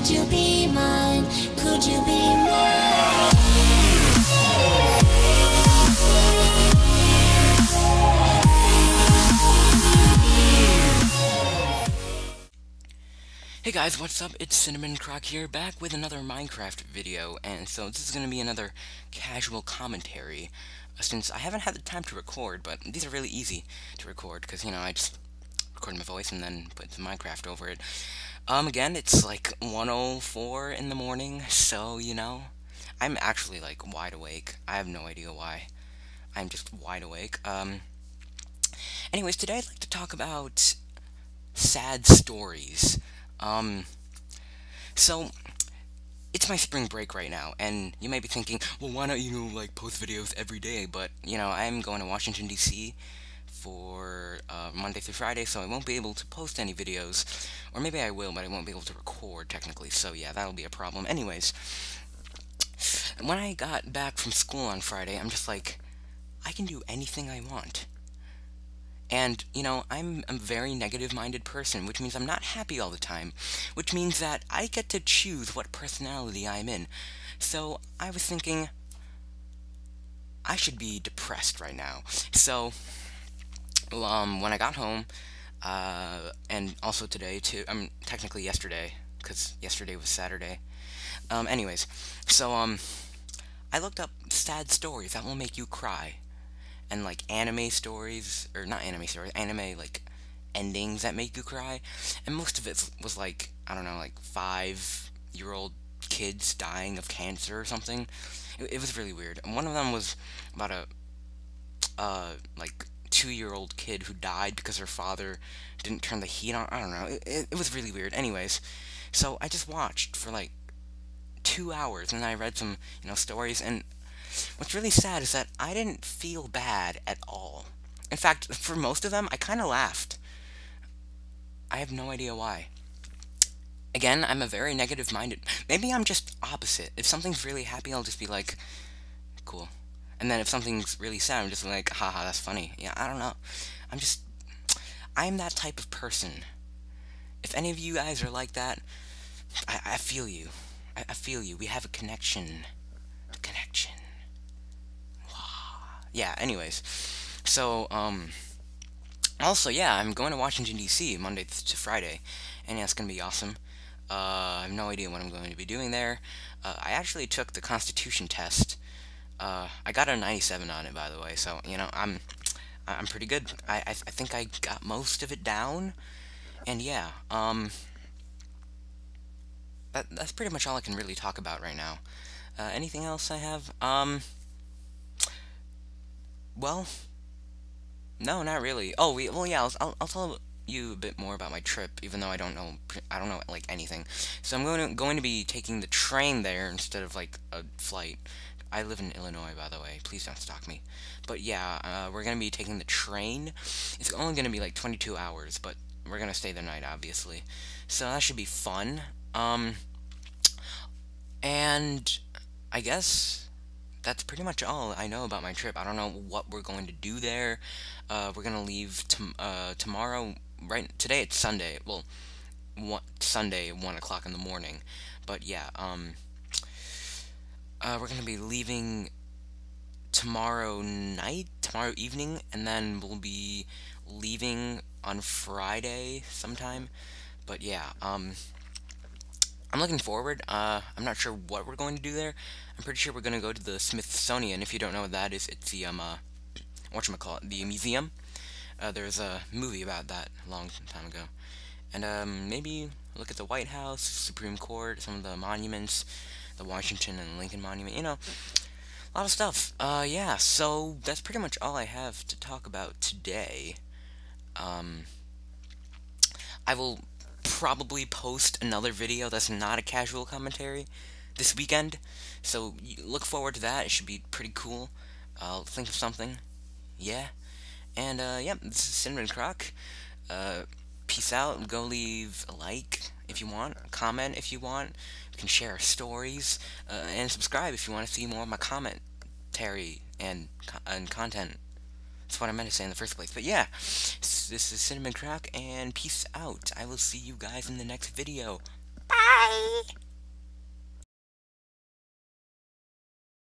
Could you be mine? Could you be mine? Hey guys, what's up? It's Cinnamon Croc here, back with another Minecraft video, and so this is going to be another casual commentary, uh, since I haven't had the time to record, but these are really easy to record, because, you know, I just record my voice and then put the Minecraft over it. Um, again, it's like 1.04 in the morning, so, you know, I'm actually, like, wide awake. I have no idea why. I'm just wide awake. Um, anyways, today I'd like to talk about sad stories. Um, so, it's my spring break right now, and you may be thinking, well, why don't you like, post videos every day? But, you know, I'm going to Washington, D.C. for uh, Monday through Friday, so I won't be able to post any videos. Or maybe I will, but I won't be able to record, technically, so yeah, that'll be a problem. Anyways, when I got back from school on Friday, I'm just like, I can do anything I want. And, you know, I'm a very negative minded person, which means I'm not happy all the time, which means that I get to choose what personality I'm in. So I was thinking, I should be depressed right now. So, um, when I got home, uh, and also today, too, I mean, technically yesterday, because yesterday was Saturday. Um, anyways, so, um, I looked up sad stories that will make you cry and like anime stories or not anime stories, anime like endings that make you cry, and most of it was like I don't know, like five year old kids dying of cancer or something. It, it was really weird. And one of them was about a uh like two year old kid who died because her father didn't turn the heat on. I don't know. It, it, it was really weird. Anyways, so I just watched for like two hours and I read some you know stories and What's really sad is that I didn't feel bad at all. In fact, for most of them, I kind of laughed. I have no idea why. Again, I'm a very negative minded. Maybe I'm just opposite. If something's really happy, I'll just be like, cool. And then if something's really sad, I'm just like, haha, that's funny. Yeah, I don't know. I'm just. I'm that type of person. If any of you guys are like that, I, I feel you. I, I feel you. We have a connection. A connection yeah, anyways. So, um, also, yeah, I'm going to Washington, D.C. Monday to Friday, and yeah, it's going to be awesome. Uh, I have no idea what I'm going to be doing there. Uh, I actually took the Constitution test. Uh, I got a 97 on it, by the way, so, you know, I'm, I'm pretty good. I, I, I think I got most of it down, and yeah, um, that, that's pretty much all I can really talk about right now. Uh, anything else I have? Um, well, no, not really. Oh, we, well, yeah, I'll, I'll, I'll tell you a bit more about my trip, even though I don't know, I don't know, like, anything. So I'm going to, going to be taking the train there instead of, like, a flight. I live in Illinois, by the way. Please don't stalk me. But yeah, uh, we're going to be taking the train. It's only going to be, like, 22 hours, but we're going to stay the night, obviously. So that should be fun. Um, and I guess that's pretty much all I know about my trip. I don't know what we're going to do there. Uh, we're gonna leave uh, tomorrow. Right today it's Sunday. Well, one, Sunday one o'clock in the morning. But yeah, um, uh, we're gonna be leaving tomorrow night, tomorrow evening, and then we'll be leaving on Friday sometime. But yeah, um, I'm looking forward. Uh, I'm not sure what we're going to do there. I'm pretty sure we're going to go to the Smithsonian. If you don't know what that is, it's the, um, uh, whatchamacallit, the museum. Uh, there's a movie about that a long time ago. And, um, maybe look at the White House, Supreme Court, some of the monuments, the Washington and Lincoln Monument, you know, a lot of stuff. Uh, yeah, so that's pretty much all I have to talk about today. Um, I will probably post another video that's not a casual commentary this weekend. So look forward to that. It should be pretty cool. I'll think of something. Yeah. And, uh, yeah, this is Cinnamon Croc. Uh, peace out. Go leave a like if you want, comment if you want. You can share stories, uh, and subscribe if you want to see more of my commentary and, and content. That's what I meant to say in the first place. But yeah, this is Cinnamon Croc, and peace out. I will see you guys in the next video. Bye!